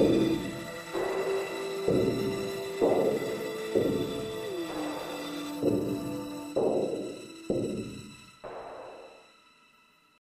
you